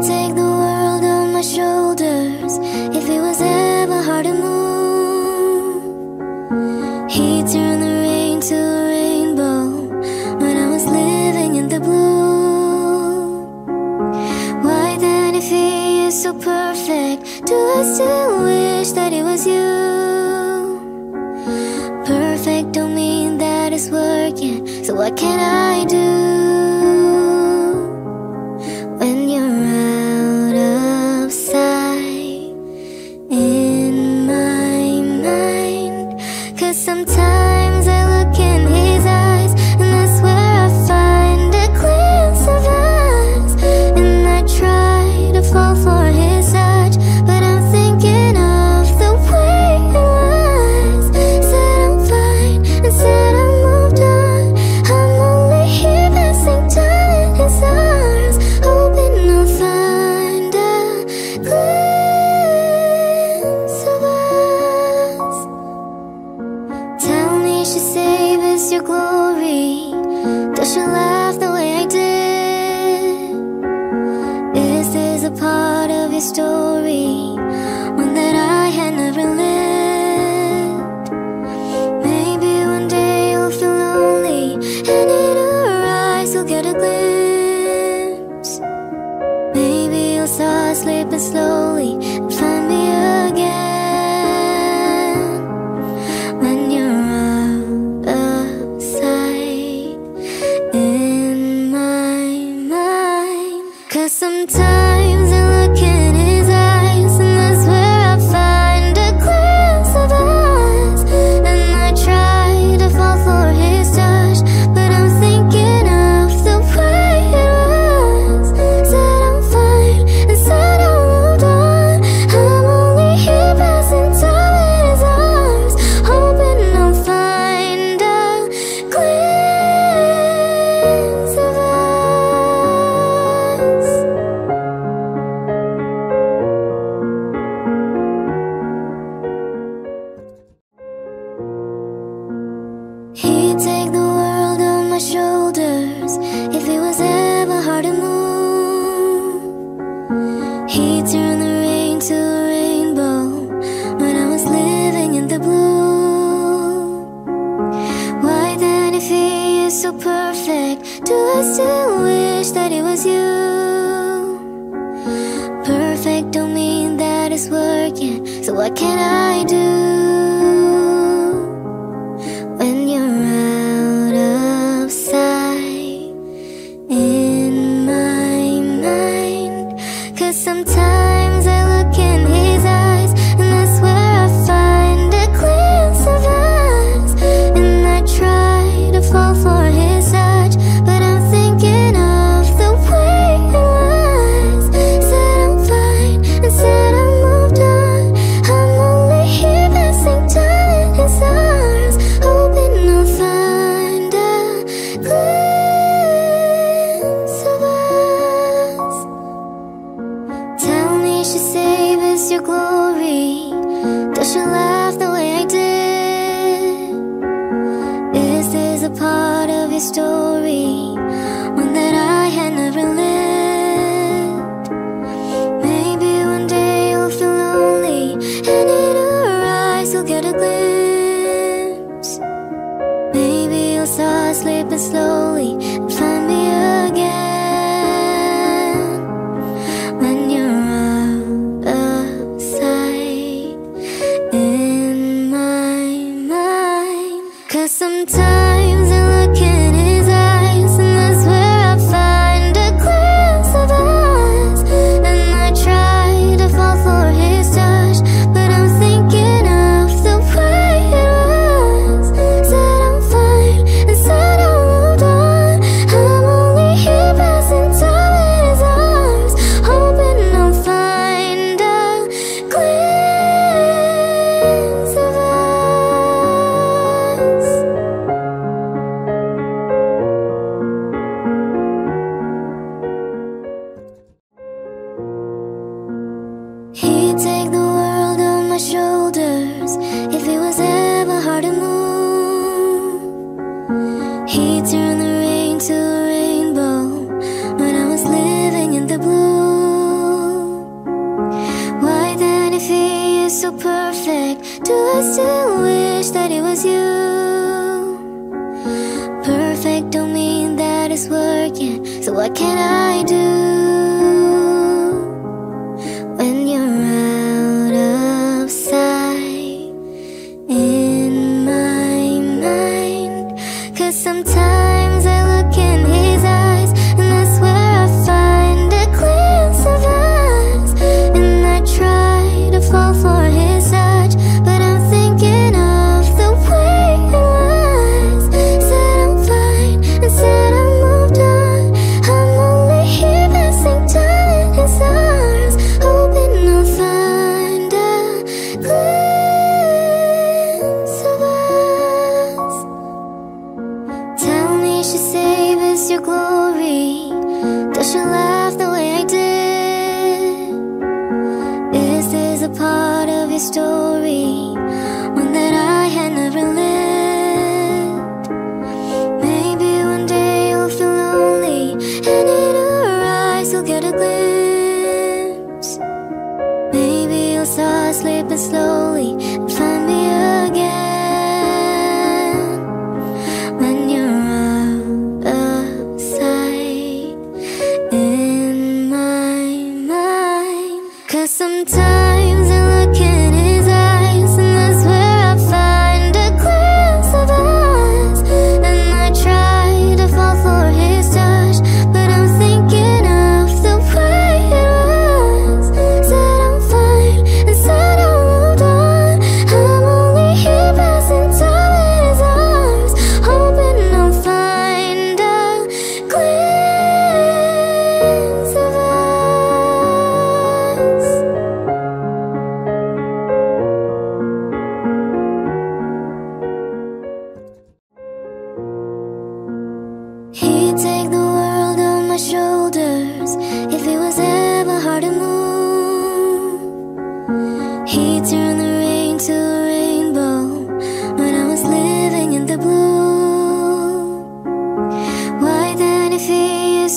take the world on my shoulders if it was ever hard to move. He turned the rain to a rainbow when I was living in the blue. Why then, if he is so perfect, do I still wish that it was you? Perfect don't mean that it's working, so what can I do?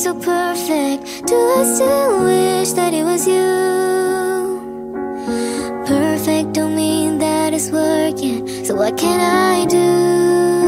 so perfect Do I still wish that it was you? Perfect don't mean that it's working So what can I do?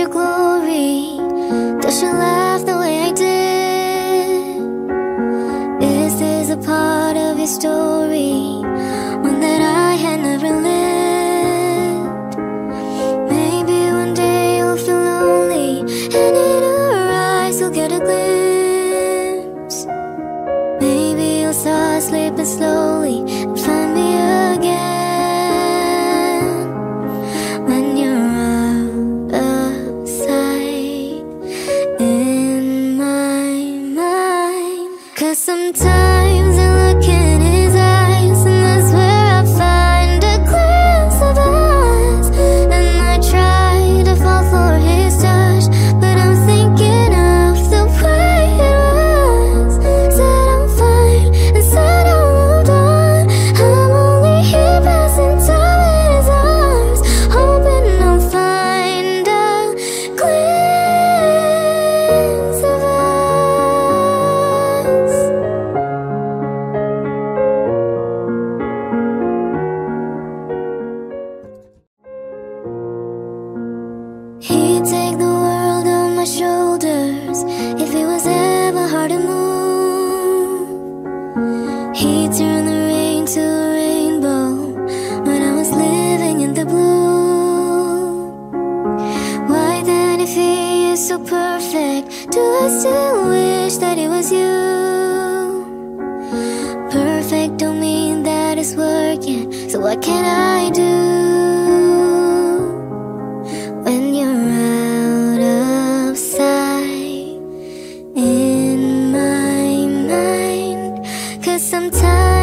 your glory Does she laugh the way I did? Is this a part of your story? One that I had never lived sometimes.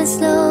it slow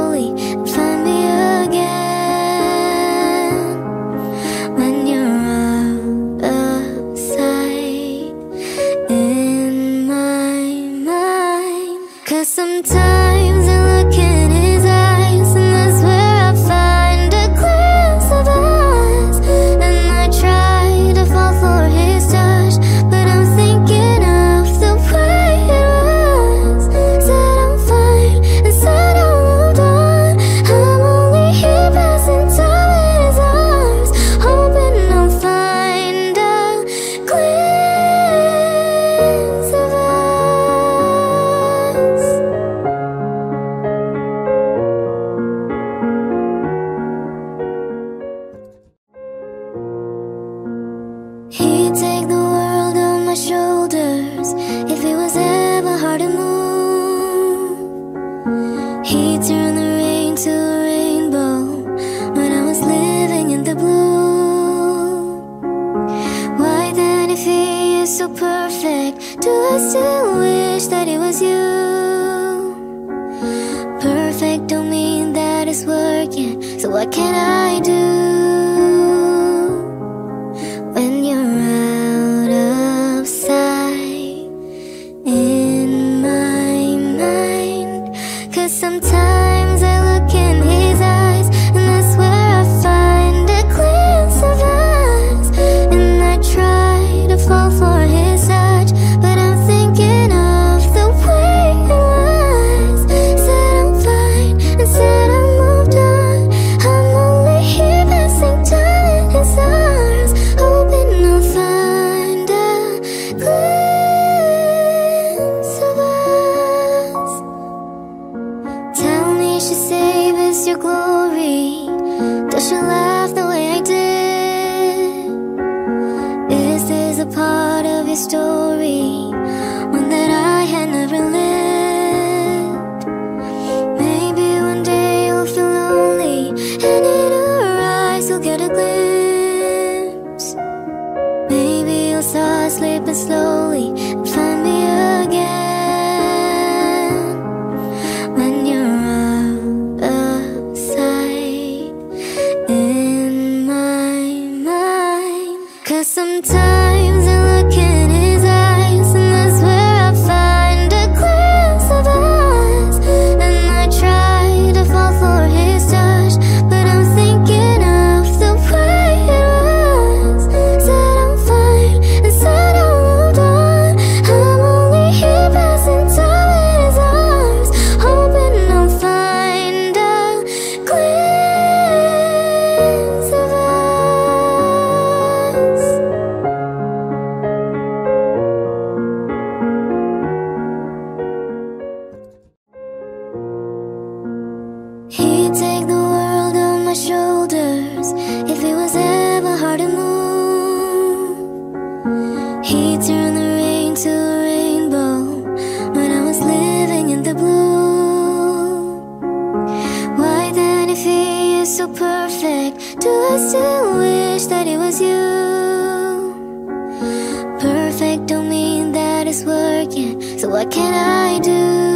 so what can I do?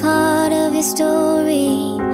Part of your story?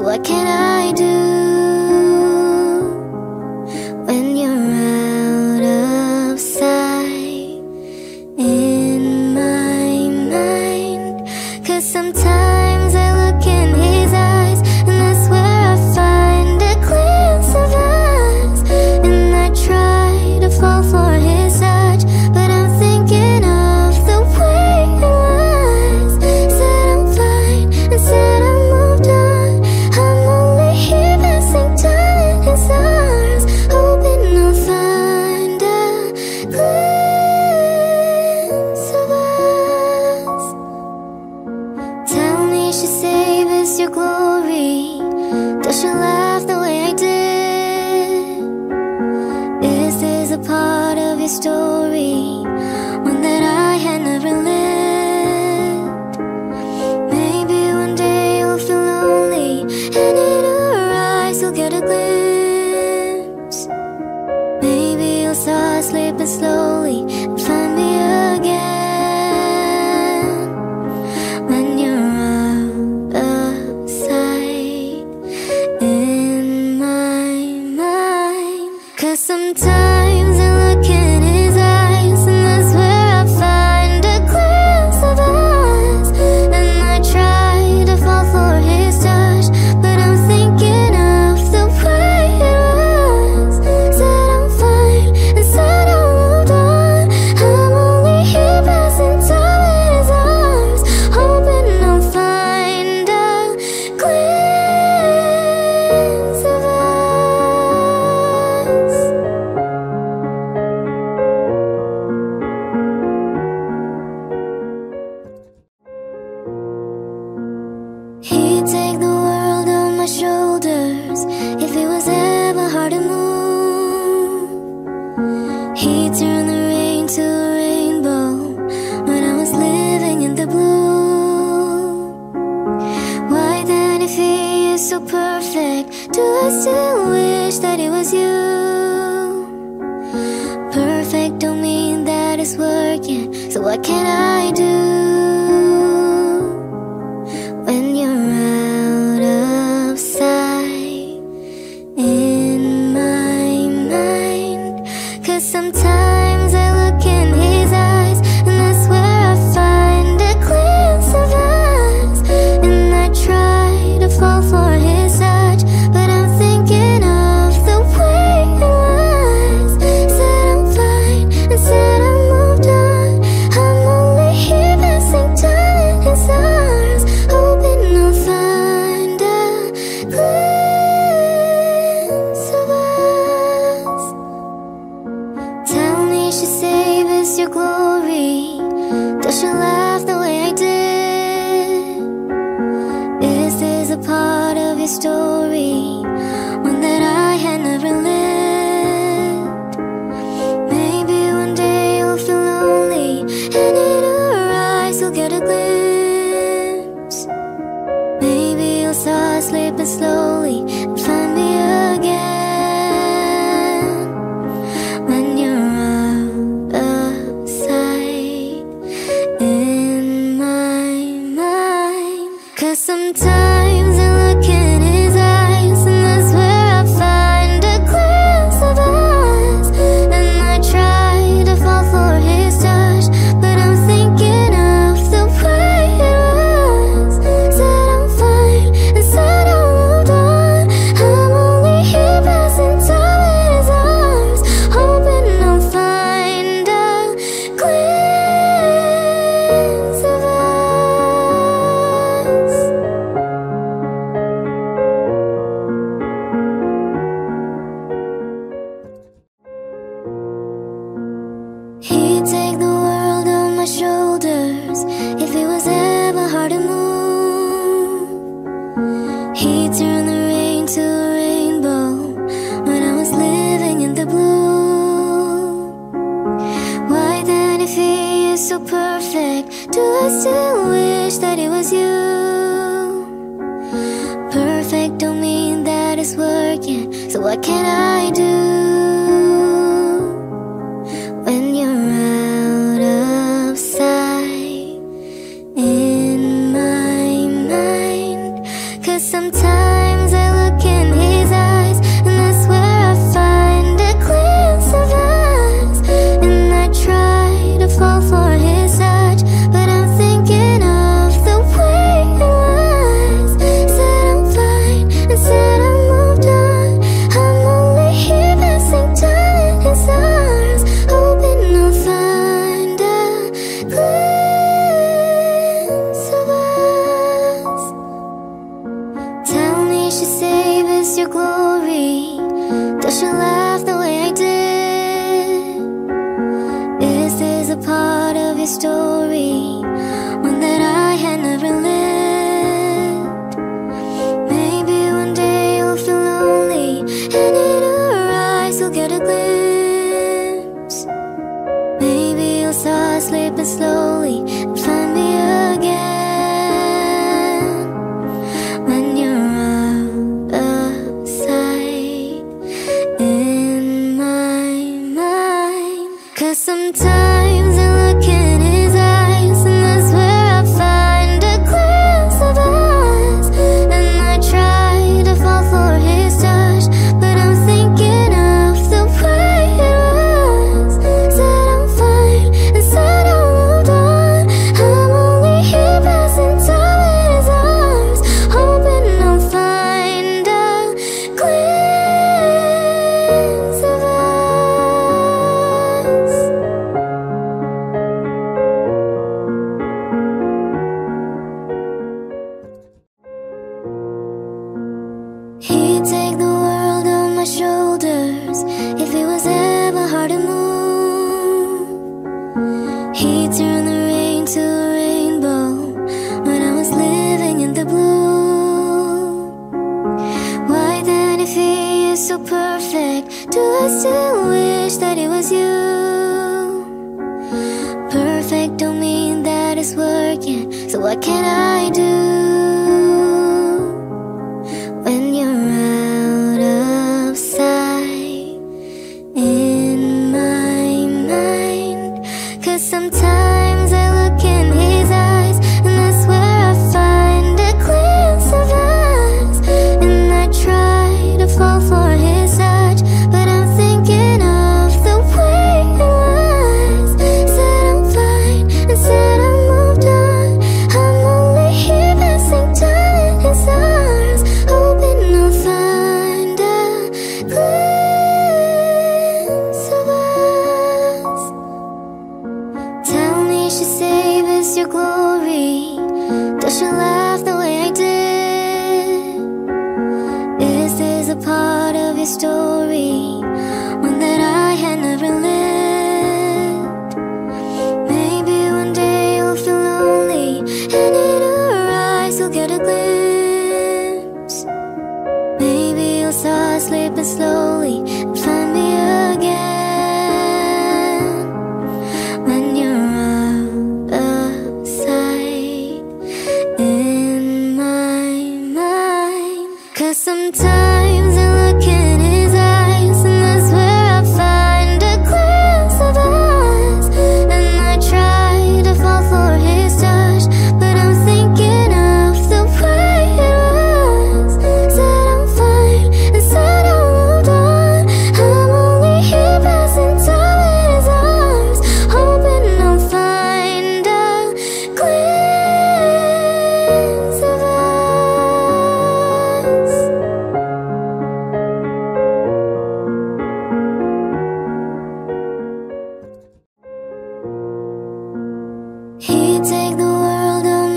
What can I do?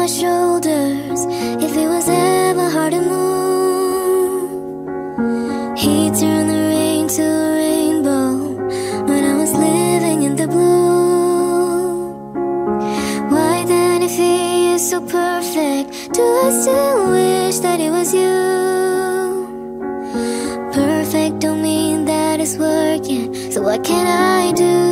my shoulders if it was ever hard to move. He turned the rain to a rainbow when I was living in the blue. Why then, if he is so perfect, do I still wish that it was you? Perfect don't mean that it's working, so what can I do?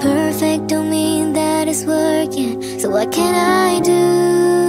Perfect don't mean that it's working So what can I do?